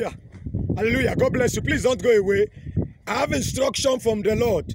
Hallelujah. Hallelujah. God bless you. Please don't go away. I have instruction from the Lord.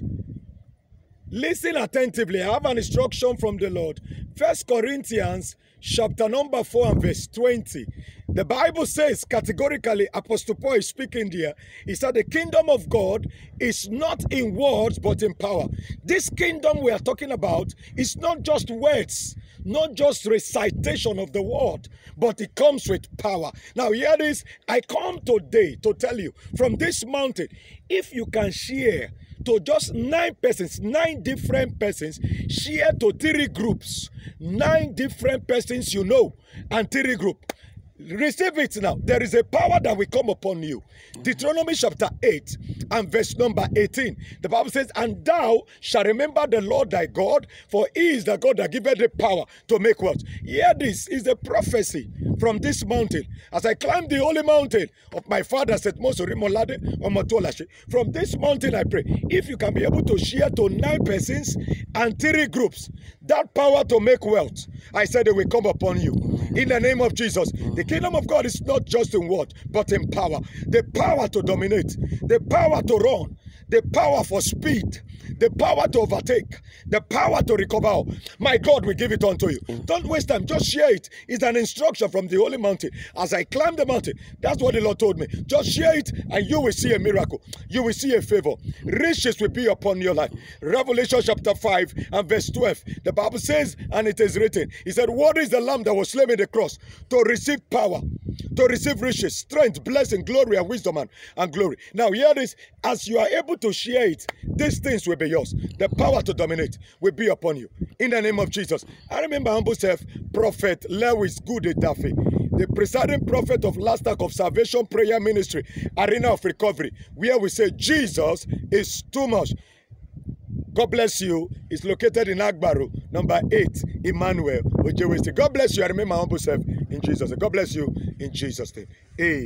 Listen attentively. I have an instruction from the Lord. First Corinthians chapter number 4 and verse 20. The Bible says categorically, Apostle Paul is speaking there. He said, The kingdom of God is not in words but in power. This kingdom we are talking about is not just words, not just recitation of the word, but it comes with power. Now, here is. I come today to tell you from this mountain, if you can share to just nine persons, nine different persons, share to three groups, nine different persons you know, and three group. Receive it now. There is a power that will come upon you. Deuteronomy chapter 8 and verse number 18. The Bible says, And thou shalt remember the Lord thy God, for he is the God that giveth the power to make wealth. Here this is a prophecy from this mountain. As I climb the holy mountain of my father, said Omotolashi, from this mountain I pray, if you can be able to share to nine persons and three groups, that power to make wealth, I said it will come upon you. In the name of Jesus. The mm. kingdom of God is not just in word, but in power. The power to dominate, the power to run, the power for speed, the power to overtake, the power to recover. My God will give it unto you. Mm. Don't waste time. Just share it. It's an instruction from the holy mountain. As I climb the mountain, that's what the Lord told me. Just share it, and you will see a miracle. You will see a favor. Riches will be upon your life. Revelation chapter 5 and verse 12. The Bible says, and it is written, He said, What is the lamb that was slain in the cross? To receive power, to receive riches, strength, blessing, glory, and wisdom and, and glory. Now, hear this. As you are able to share it, these things will be yours. The power to dominate will be upon you. In the name of Jesus. I remember humble self, Prophet Lewis Goode Duffy, the presiding prophet of Last Act of Salvation Prayer Ministry, Arena of Recovery, where we say Jesus is too much. God bless you. It's located in Agbaru, number 8, Emmanuel, Ojewesi. God bless you. I remember humble self in Jesus' name. God bless you in Jesus' name. Amen.